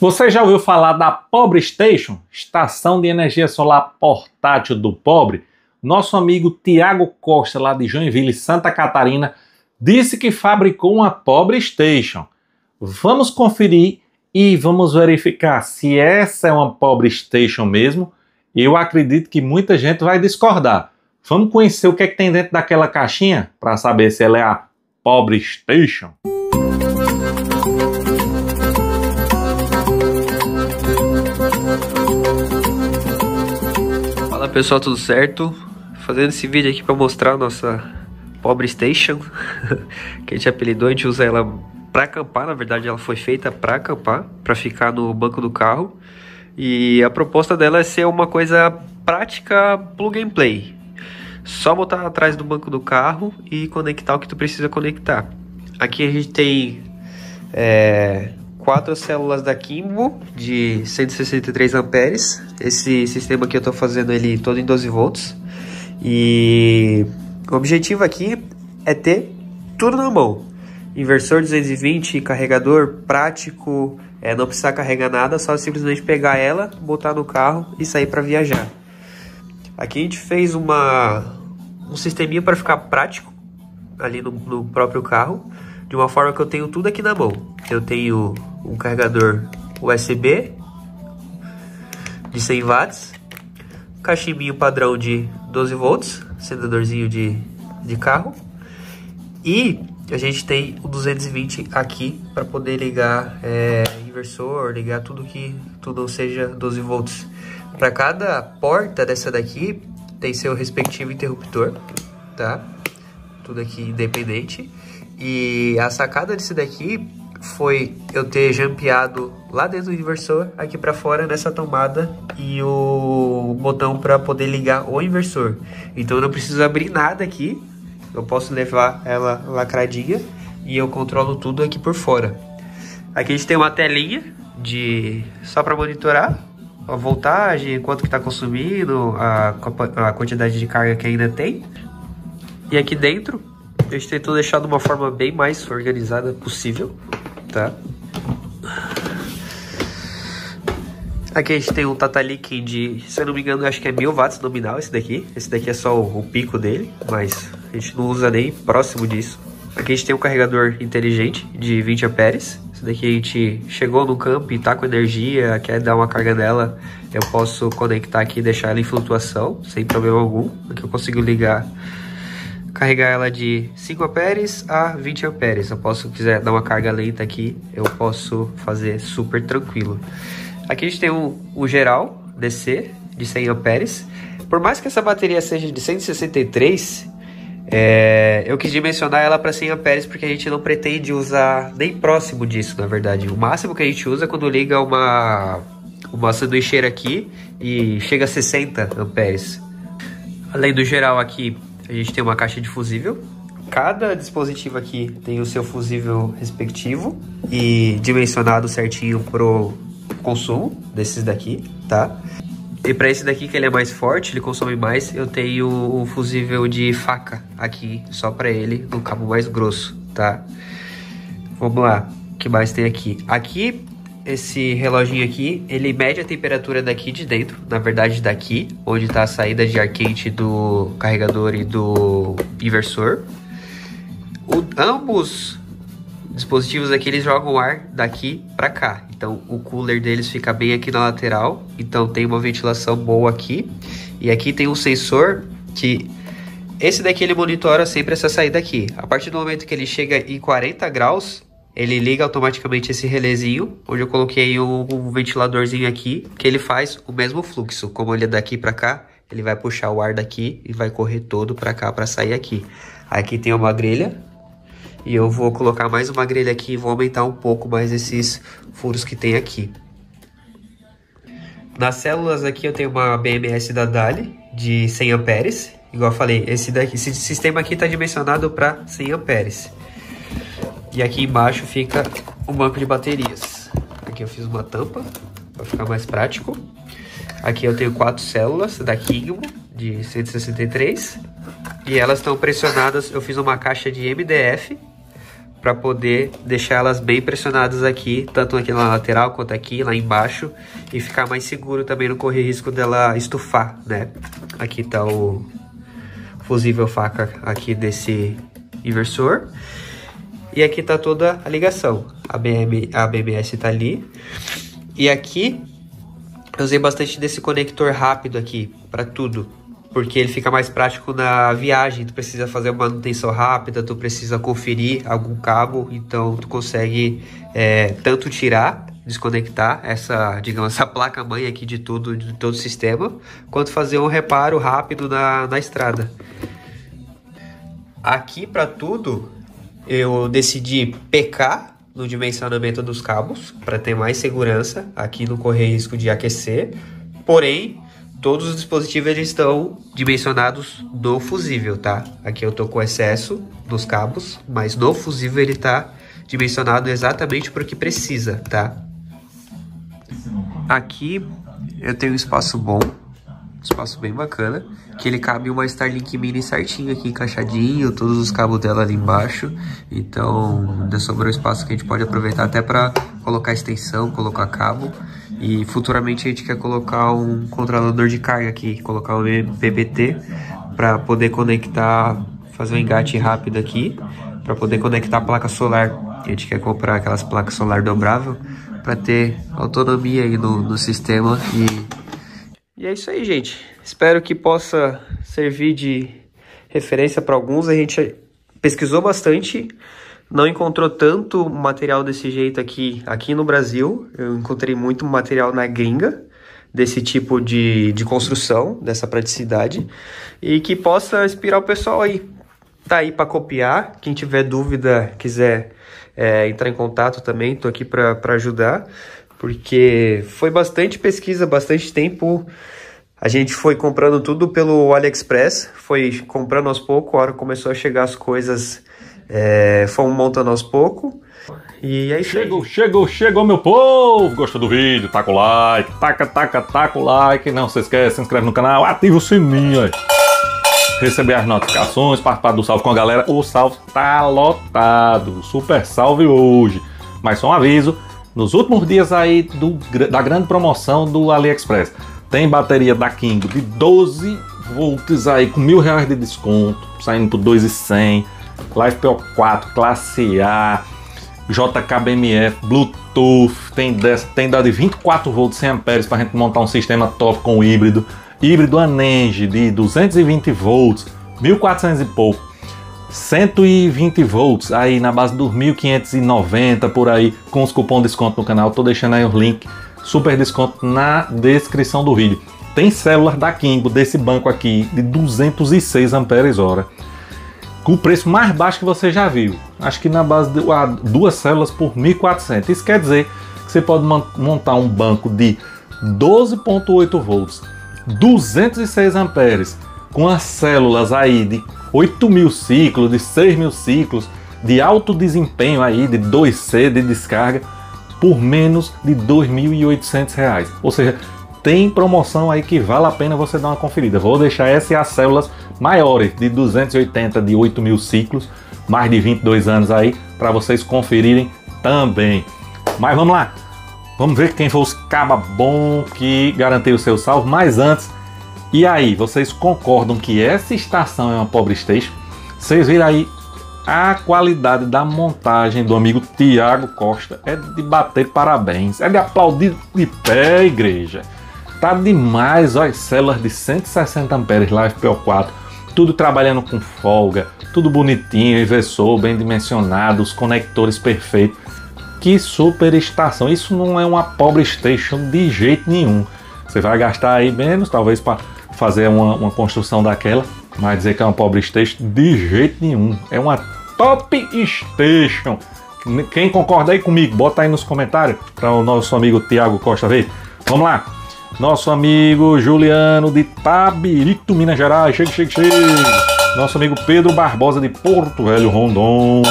Você já ouviu falar da Pobre Station, estação de energia solar portátil do pobre? Nosso amigo Tiago Costa, lá de Joinville, Santa Catarina, disse que fabricou uma Pobre Station. Vamos conferir e vamos verificar se essa é uma Pobre Station mesmo. Eu acredito que muita gente vai discordar. Vamos conhecer o que, é que tem dentro daquela caixinha para saber se ela é a Pobre Station. Pessoal, tudo certo? Fazendo esse vídeo aqui para mostrar a nossa pobre station, que a gente apelidou, a gente usa ela para acampar, na verdade ela foi feita para acampar, para ficar no banco do carro. E a proposta dela é ser uma coisa prática, plug and play. Só botar atrás do banco do carro e conectar o que tu precisa conectar. Aqui a gente tem é, quatro células da Kimbo de 163 amperes. Esse sistema aqui eu estou fazendo ele todo em 12 volts. E o objetivo aqui é ter tudo na mão. Inversor 220, carregador prático, é, não precisar carregar nada, só simplesmente pegar ela, botar no carro e sair para viajar. Aqui a gente fez uma, um sisteminha para ficar prático ali no, no próprio carro de uma forma que eu tenho tudo aqui na mão. Eu tenho um carregador USB de 100 watts, cachimbinho padrão de 12 volts, acendedorzinho de, de carro e a gente tem o 220 aqui para poder ligar é, inversor, ligar tudo que tudo seja 12 volts. Para cada porta dessa daqui tem seu respectivo interruptor, tá? Tudo aqui independente. E a sacada desse daqui foi eu ter jampeado lá dentro do inversor, aqui para fora nessa tomada e o botão para poder ligar o inversor. Então eu não preciso abrir nada aqui, eu posso levar ela lacradinha e eu controlo tudo aqui por fora. Aqui a gente tem uma telinha de só para monitorar a voltagem, quanto que está consumindo, a, a quantidade de carga que ainda tem. E aqui dentro a gente tentou deixar de uma forma bem mais organizada possível, tá? Aqui a gente tem um Tatalic de, se eu não me engano, acho que é 1000 watts nominal esse daqui. Esse daqui é só o, o, pico dele, mas a gente não usa nem próximo disso. Aqui a gente tem um carregador inteligente de 20 amperes. Esse daqui a gente chegou no campo e tá com energia, quer dar uma carga nela, eu posso conectar aqui e deixar ela em flutuação, sem problema algum. Aqui eu consigo ligar carregar ela de 5 amperes a 20 amperes. Eu posso, se quiser dar uma carga lenta aqui, eu posso fazer super tranquilo. Aqui a gente tem o, o geral DC de 100 amperes. Por mais que essa bateria seja de 163, é, eu quis dimensionar ela para 100 amperes porque a gente não pretende usar nem próximo disso, na verdade. O máximo que a gente usa é quando liga uma, uma sanduicheira aqui e chega a 60 amperes. Além do geral aqui, a gente tem uma caixa de fusível. Cada dispositivo aqui tem o seu fusível respectivo e dimensionado certinho pro consumo desses daqui, tá? E para esse daqui que ele é mais forte, ele consome mais, eu tenho um fusível de faca aqui, só para ele, no cabo mais grosso, tá? Vamos lá, o que mais tem aqui? Aqui esse reloginho aqui, ele mede a temperatura daqui de dentro, na verdade daqui, onde está a saída de ar quente do carregador e do inversor. O, ambos dispositivos aqui, eles jogam ar daqui para cá. Então, o cooler deles fica bem aqui na lateral, então tem uma ventilação boa aqui. E aqui tem um sensor que... Esse daqui ele monitora sempre essa saída aqui. A partir do momento que ele chega em 40 graus, ele liga automaticamente esse relézinho, onde eu coloquei um, ventiladorzinho aqui, que ele faz o mesmo fluxo. Como ele é daqui para cá, ele vai puxar o ar daqui e vai correr todo para cá para sair aqui. Aqui tem uma grelha, e eu vou colocar mais uma grelha aqui e vou aumentar um pouco mais esses furos que tem aqui. Nas células aqui eu tenho uma BMS da Dali de 100 amperes. Igual eu falei, esse, daqui, esse sistema aqui está dimensionado para 100 amperes. E aqui embaixo fica um banco de baterias. Aqui eu fiz uma tampa para ficar mais prático. Aqui eu tenho quatro células da Kingmo de 163 e elas estão pressionadas. Eu fiz uma caixa de MDF para poder deixar elas bem pressionadas aqui, tanto aqui na lateral quanto aqui, lá embaixo, e ficar mais seguro também, não correr risco dela estufar, né? Aqui tá o fusível faca aqui desse inversor. E aqui tá toda a ligação. A, BM, a BMS tá ali. E aqui eu usei bastante desse conector rápido aqui para tudo porque ele fica mais prático na viagem. Tu precisa fazer uma manutenção rápida, tu precisa conferir algum cabo, então tu consegue é, tanto tirar, desconectar essa, digamos, essa placa mãe aqui de tudo, de todo o sistema, quanto fazer um reparo rápido na, na estrada. Aqui para tudo eu decidi pecar no dimensionamento dos cabos para ter mais segurança, aqui não correr risco de aquecer. Porém, todos os dispositivos estão dimensionados no fusível, tá? Aqui eu tô com excesso dos cabos, mas no fusível ele tá dimensionado exatamente para o que precisa, tá? Aqui eu tenho um espaço bom, espaço bem bacana, que ele cabe uma Starlink Mini certinho aqui, encaixadinho, todos os cabos dela ali embaixo, então ainda sobrou espaço que a gente pode aproveitar até para colocar extensão, colocar cabo, e futuramente a gente quer colocar um controlador de carga aqui, colocar um PBT para poder conectar, fazer um engate rápido aqui, para poder conectar a placa solar. A gente quer comprar aquelas placas solar dobrável para ter autonomia aí no, no sistema e e é isso aí, gente. Espero que possa servir de referência para alguns. A gente pesquisou bastante não encontrou tanto material desse jeito aqui, aqui no Brasil. Eu encontrei muito material na gringa desse tipo de, de construção, dessa praticidade, e que possa inspirar o pessoal aí. Tá aí para copiar. Quem tiver dúvida, quiser é, entrar em contato também, tô aqui para ajudar, porque foi bastante pesquisa, bastante tempo. A gente foi comprando tudo pelo AliExpress, foi comprando aos poucos, a hora começou a chegar as coisas é, fomos montando aos poucos. E aí chegou, chegou, chegou, meu povo! Gostou do vídeo? Taca o like, taca, taca, taca o like. Não se esquece, se inscreve no canal, ativa o sininho aí. Receber as notificações, participar do salve com a galera. O salve tá lotado. Super salve hoje. Mas só um aviso: nos últimos dias aí do, da grande promoção do AliExpress, tem bateria da King de 12 volts aí com mil reais de desconto, saindo por 2,100 Live PO4, classe A, JKBMF, Bluetooth, tem, dessa, tem dado de 24 volts 100 amperes para a gente montar um sistema top com híbrido, híbrido Anenge de 220 volts, 1400 e pouco. 120 volts aí na base dos 1590 por aí com os cupons de desconto no canal. Tô deixando aí o link, super desconto na descrição do vídeo. Tem células da Kimbo desse banco aqui de 206 amperes hora com o preço mais baixo que você já viu. Acho que na base de duas células por 1.400. Isso quer dizer que você pode montar um banco de 12.8 volts, 206 amperes, com as células aí de 8.000 ciclos, de 6.000 ciclos, de alto desempenho aí, de 2C de descarga, por menos de R$ 2.800. Ou seja, tem promoção aí que vale a pena você dar uma conferida. Vou deixar essa e as células maiores, de 280, de 8 mil ciclos, mais de 22 anos aí, para vocês conferirem também. Mas vamos lá, vamos ver quem foi os caba bom que garantiu o seu salvo. Mas antes, e aí, vocês concordam que essa estação é uma pobre station? Vocês viram aí a qualidade da montagem do amigo Tiago Costa é de bater parabéns, é de aplaudir de pé, igreja. Tá demais, olha, células de 160 amperes Live PO4 tudo trabalhando com folga, tudo bonitinho, inversor, bem dimensionado, os conectores perfeitos. Que super estação! Isso não é uma pobre station de jeito nenhum. Você vai gastar aí menos, talvez para fazer uma, uma construção daquela, mas dizer que é uma pobre station de jeito nenhum. É uma top station. Quem concorda aí comigo, bota aí nos comentários para o nosso amigo Tiago Costa ver. Vamos lá nosso amigo Juliano de Tabirito, Minas Gerais. Chega, chega, chega. Nosso amigo Pedro Barbosa de Porto Velho, Rondônia.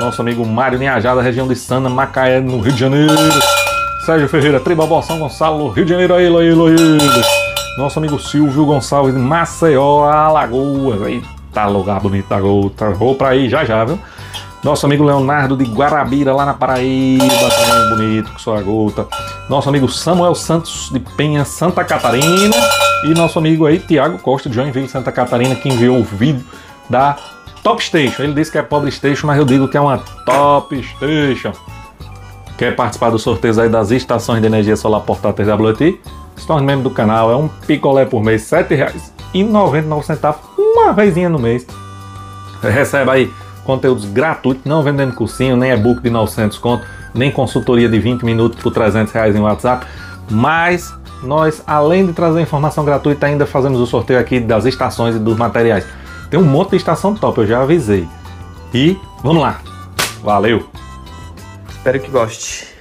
Nosso amigo Mário Niajá, da região de Sana, Macaé, no Rio de Janeiro. Sérgio Ferreira, Tribabó, São Gonçalo, Rio de Janeiro, aí, aí, aí. Nosso amigo Silvio Gonçalves de Maceió, Alagoas. Eita, lugar bonito gota. Vou pra aí já já, viu? Nosso amigo Leonardo de Guarabira, lá na Paraíba, também bonito, com sua gota. Nosso amigo Samuel Santos de Penha, Santa Catarina. E nosso amigo aí, Tiago Costa de Joinville, Santa Catarina, que enviou o vídeo da Top Station. Ele disse que é Pobre Station, mas eu digo que é uma Top Station. Quer participar do sorteio aí das estações de energia solar portáteis da WT? Se torne membro do canal, é um picolé por mês, R$ 7,99, uma vezinha no mês. Recebe aí conteúdos gratuitos, não vendendo cursinho, nem e-book de 900 conto, nem consultoria de 20 minutos por 300 reais em WhatsApp. Mas nós, além de trazer informação gratuita, ainda fazemos o sorteio aqui das estações e dos materiais. Tem um monte de estação top, eu já avisei. E vamos lá. Valeu! Espero que goste.